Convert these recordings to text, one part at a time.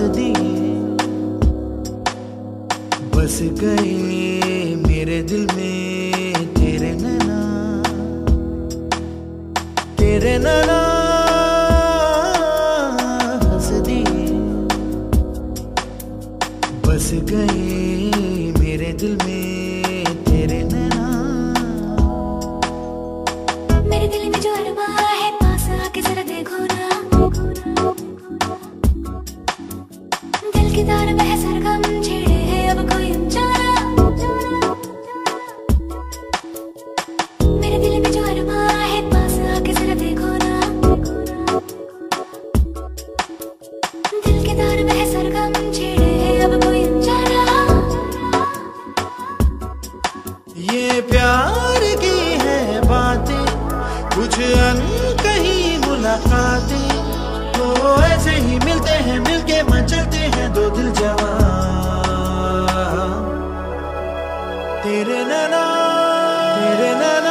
दिए। बस गए मेरे दिल में तेरे नैना। तेरे नैना हंस दिए। बस गए मेरे दिल में तेरे नैना। ये प्यार की है बातें, कुछ अनकही मुलाकातें। तो ऐसे ही मिलते हैं, मिलके मचलते हैं दो दिल जवा तेरे नाना तेरे नाना।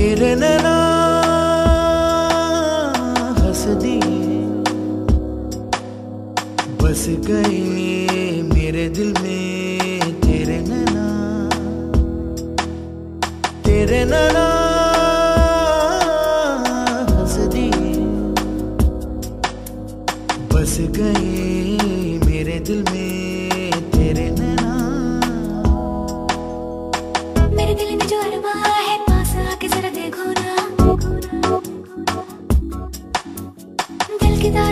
तेरे नैना हंस दिए। बस गए मेरे दिल में तेरे नैना। तेरे नैना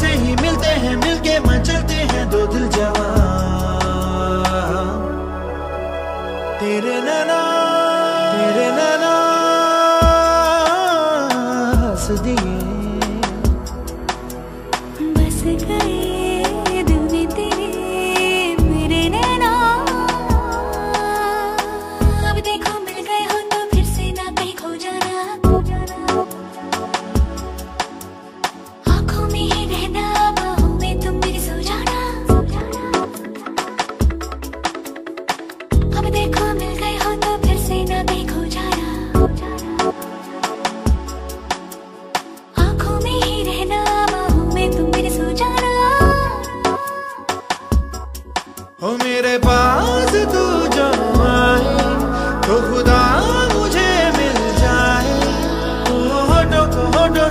ऐसे ही मिलते हैं मिलके मचलते हैं दो दिल जवान। तेरे नाना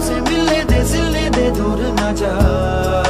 से मिलने दे सिलने दे दूर ना जा।